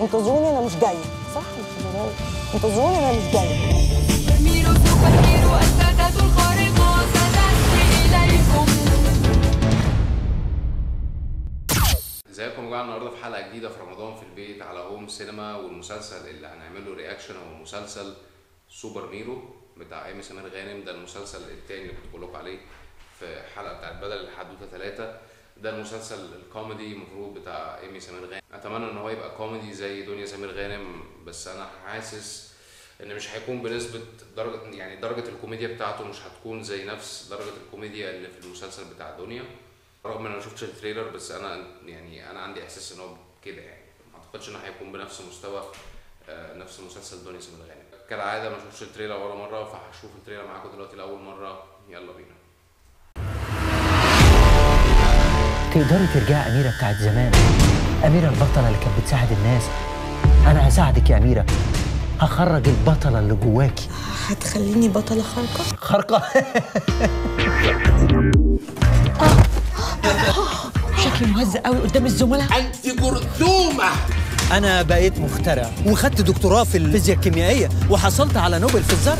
انتظروني أنا مش جاية. صح؟ انتظروني أنا مش جاية. السادة الخارقة ستأتي إليكم ازيكم يا جماعة النهارده في حلقة جديدة في رمضان في البيت على هوم سينما والمسلسل اللي هنعمل له reaction هو مسلسل سوبر ميرو بتاع إيمي سمير غانم. ده المسلسل التاني اللي كنت بقول لكم عليه في حلقة بتاعت بدل الحدوتة ثلاثة ده المسلسل الكوميدي المفروض بتاع إيمي سمير غانم. أتمنى إن هو يبقى كوميدي زي دنيا سمير غانم بس أنا حاسس إن مش هيكون بنسبة درجة يعني درجة الكوميديا بتاعته مش هتكون زي نفس درجة الكوميديا اللي في المسلسل بتاع دنيا. رغم إن أنا ما شفتش ال trailer بس أنا يعني أنا عندي إحساس إن هو كده يعني. ما أعتقدش انه هيكون بنفس مستوى آه، نفس مسلسل دنيا سمير غانم. كالعادة ما شفتش ال trailer ولا مرة فهشوف ال trailer معاكم دلوقتي لأول مرة. يلا بينا. تقدري ترجعي أميرة بتاعت زمان؟ أميرة البطلة اللي كانت بتساعد الناس. أنا هساعدك يا أميرة. هخرج البطلة اللي جواكي. هتخليني بطلة خارقة؟ خرقة شكلي مهزأ قوي قدام الزملاء. أنت جرثومة. أنا بقيت مخترع. وخدت دكتوراه في الفيزياء الكيميائية وحصلت على نوبل في الزرع.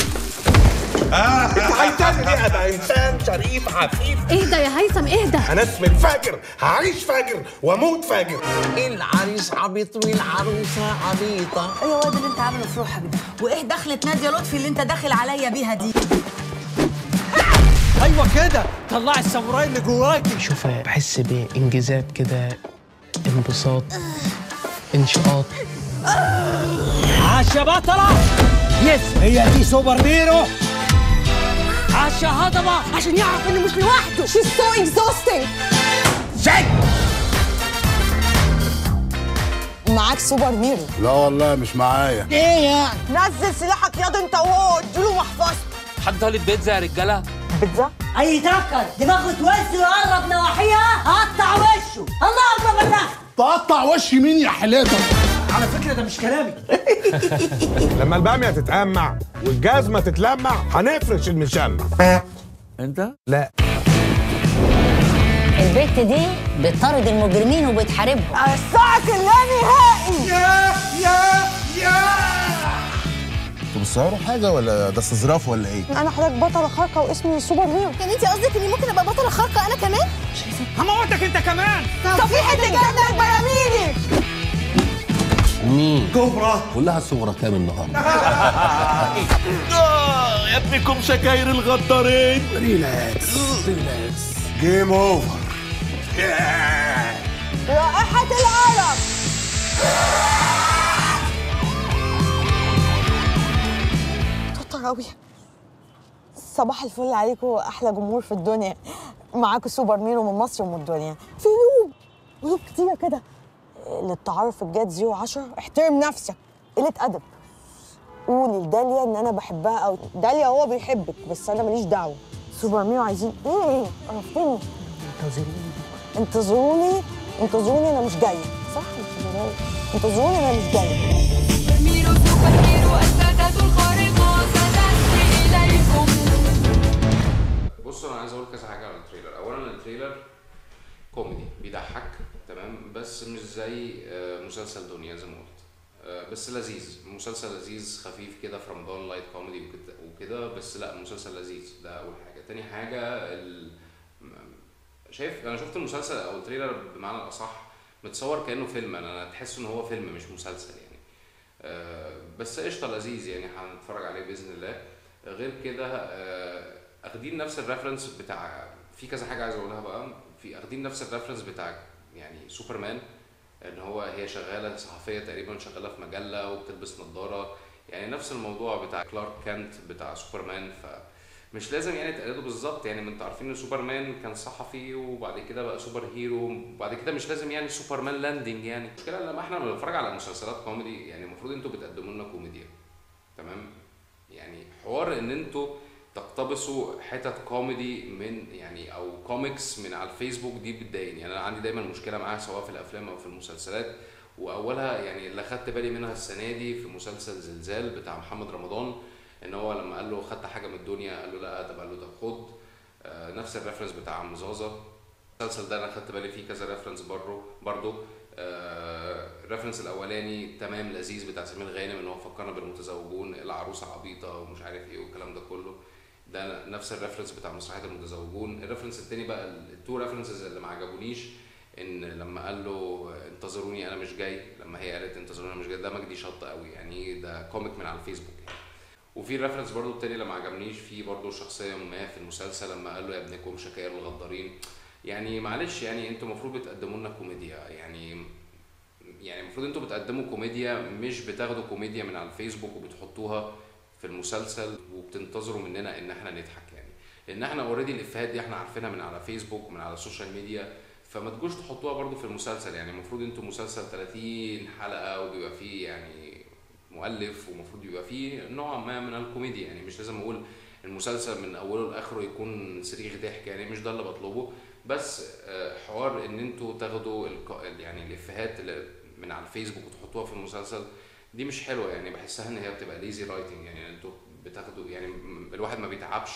انت هيتعمل إيه أنا إنسان شريف عفيف. اهدى يا هيثم؟ اهدى أنا اسمي فاجر هعيش فاجر وأموت فاجر. العريس عبيط والعروسة عبيطة. إيه يا واد اللي أنت عامله في روحك ده. وإيه دخلة نادية لطفي اللي أنت داخل عليا بيها دي؟ أيوة كده طلعي الساموراي اللي جواكي. شوف بحس بإنجازات كده انبساط انشكاح عاش يا بطلة. yes هي دي سوبر ميرو يا هضبة عشان يعرف إنه مش لوحده. She's so exhausting. معاك سوبر ميرو لا والله مش معايا. نزل سلاحك ياض انت وهو اديله محفظته حد طالب بيتزا يا رجالة؟ بيتزا؟ أي تكة دماغه توز ويقرب نواحيها؟ هقطع وشه. الله اكبر تقطع وش مين يا حلاته على فكرة ده مش كلامي. لما البامية تتقمع والجزمه تتلمع هنفرش المشمع أنت؟ لا. البت دي بتطارد المجرمين وبتحاربهم. الساعة اللانهائي أنتوا بتصوروا حاجة ولا ده استظراف ولا إيه؟ أنا حضرتك بطلة خارقة واسمي سوبر ميرو يعني انت قصدك إني ممكن أبقى بطلة خارقة أنا كمان؟ هموتك أنت كمان. صفيحة الجنة البراميلي كبرى كلها صغرى كام النهارده. يا ابنكم شكاير الغدارين. ريلاكس ريلاكس جيم اوفر رائحة العرب توتر أوي صباح الفل عليكم أحلى جمهور في الدنيا. معاكم سوبر ميرو من مصر ومن الدنيا. في قلوب قلوب كتيرة كده. للتعارف الجاد زيرو عشرة احترم نفسك قلة أدب. قولي لداليا إن أنا بحبها أو داليا هو بيحبك بس أنا ماليش دعوة. سوبر ميرو عايزين إيه؟ عرفتني. انتظروني. انتظروني؟ أنا مش جاية. صح؟ انتظروني أنا مش جاية. ميرو super hero السادة الخارقة ستأتي إليكم بصوا أنا عايز أقول كذا حاجة على ال trailer. اولا ال trailer كوميدي بيضحك. تمام؟ بس مش زي آه، مسلسل دنيا زي ما قلت آه، بس لذيذ. مسلسل لذيذ خفيف كده في رمضان light comedy وكده- بس لا مسلسل لذيذ. ده أول حاجة. تاني حاجة ال... شايف أنا شفت المسلسل أو ال trailer بمعنى الأصح متصور كأنه فيلم. أنا تحس إن هو فيلم مش مسلسل يعني. آه، بس قشطة لذيذ يعني هنتفرج عليه بإذن الله. غير كده أخدين نفس ال reference بتاع في كذا حاجة عايز أقولها بقى. في أخدين نفس ال reference بتاع يعني سوبرمان إن هو هي شغالة صحفية تقريبا شغالة في مجلة وبتلبس نظارة. يعني نفس الموضوع بتاع كلارك كنت بتاع سوبرمان فمش لازم يعني تقلدوا بالظبط. يعني ما أنتوا عارفين إن سوبرمان كان صحفي وبعد كده بقى super hero وبعد كده مش لازم يعني سوبرمان landing يعني. المشكلة لما إحنا بنتفرج على مسلسلات كوميدي يعني المفروض أنتوا بتقدموا لنا كوميديا. تمام؟ يعني حوار إن أنتوا تقتبسوا حتت كوميدي من يعني أو كوميكس من على الفيسبوك دي بتضايقني. يعني أنا عندي دايما مشكلة معاها سواء في الأفلام أو في المسلسلات. وأولها يعني اللي خدت بالي منها السنة دي في مسلسل زلزال بتاع محمد رمضان إن هو لما قال له خدت حاجة من الدنيا قال له لا طب قال له طب خد. آه، نفس ال reference بتاع عم زازا. المسلسل ده أنا خدت بالي فيه كذا reference برضه برضه ال reference الأولاني تمام لذيذ بتاع سمير غانم إن هو فكرنا بالمتزوجون العروسة عبيطة ومش عارف إيه والكلام ده كله. ده نفس ال reference بتاع مسرحيه المتزوجون. ال reference التاني بقى ال two references اللي ما عجبونيش إن لما قال له انتظروني أنا مش جاي لما هي قالت انتظروني أنا مش جاي ده مجدي شطة قوي. يعني ده comic من على الفيسبوك يعني. وفي reference برضو التاني اللي ما عجبنيش في برضو شخصية ما في المسلسل لما قال له يا ابنكم شكاير الغدارين. يعني معلش يعني أنتوا المفروض بتقدموا لنا كوميديا. يعني يعني المفروض أنتوا بتقدموا كوميديا مش بتاخدوا كوميديا من على الفيسبوك وبتحطوها في المسلسل وبتنتظروا مننا إن إحنا نضحك يعني. لأن إحنا already الإفيهات دي إحنا عارفينها من على فيسبوك ومن على ال social media فما تجوش تحطوها برضو في المسلسل يعني. المفروض أنتوا مسلسل 30 حلقة وبيبقى فيه يعني مؤلف ومفروض يبقى فيه نوع ما من الكوميديا يعني. مش لازم أقول المسلسل من أوله لآخره يكون صريخ ضحك يعني مش ده اللي بطلبه. بس آه، حوار إن أنتوا تاخدوا يعني الإفيهات من على الفيسبوك وتحطوها في المسلسل دي مش حلوة يعني بحسها إن هي بتبقى lazy writing يعني أنتوا بتاخدوا يعني الواحد ما بيتعبش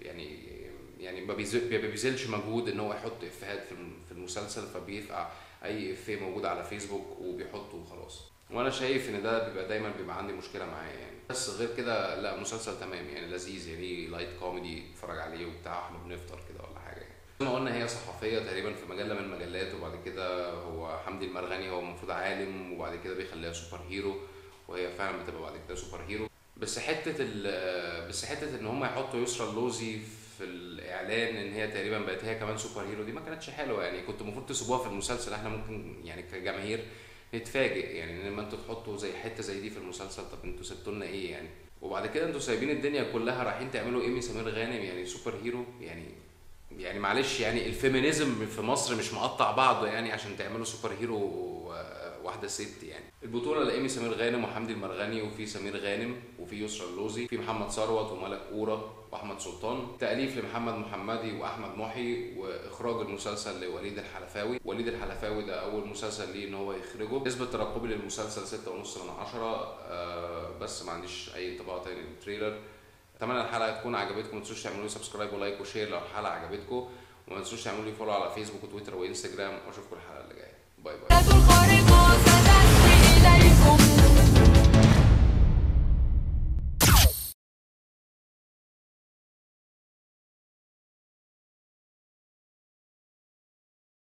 يعني يعني ما بيبذلش مجهود إن هو يحط إفيهات في الم- في المسلسل فبيفقع أي إفيه موجود على فيسبوك وبيحطه وخلاص. وأنا شايف إن ده بيبقى دايما بيبقى عندي مشكلة معاه يعني. بس غير كده لا مسلسل تمام يعني لذيذ يعني light comedy اتفرج عليه وبتاع إحنا بنفطر كده ولا حاجة يعني. زي ما قلنا هي صحفية تقريبا في مجلة من المجلات وبعد كده هو حمدي المرغني هو المفروض عالم وبعد كده بيخليها super hero وهي فعلا بتبقى بعد كده super hero. بس حتة بس حتة إن هم يحطوا يسرا اللوزي في الإعلان إن هي تقريبا بقت هي كمان super hero دي ما كانتش حلوة. يعني كنت المفروض تسيبوها في المسلسل إحنا ممكن يعني كجماهير نتفاجئ. يعني لما أنتوا تحطوا زي حتة زي دي في المسلسل طب أنتوا سبتوا لنا إيه يعني؟ وبعد كده أنتوا سايبين الدنيا كلها رايحين تعملوا إيمي سمير غانم يعني super hero. يعني يعني معلش يعني ال feminism في مصر مش مقطع بعضه يعني عشان تعملوا super hero آه، واحدة ست يعني. البطولة لإيمي سمير غانم وحمدي المرغني وفي سمير غانم وفي يسرا اللوزي في محمد ثروت وملك قورة وأحمد سلطان. تأليف لمحمد المحمدي وأحمد محي وإخراج المسلسل لوليد الحلفاوي. وليد الحلفاوي ده أول مسلسل ليه إن هو يخرجه. نسبة ترقبي للمسلسل 6.5 من 10 آه بس ما عنديش أي انطباع تاني لل trailer أتمنى الحلقة تكون عجبتكم ما تنسوش تعملوا لي subscribe و like و share لو الحلقة عجبتكم. وما تنسوش تعملوا لي follow على فيسبوك وتويتر وانستجرام وأشوفكم الحلقة اللي جاية. bye bye